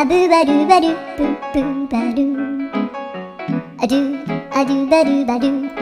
a boo ba doo ba doo boo boo ba doo. A doo a doo ba doo ba doo.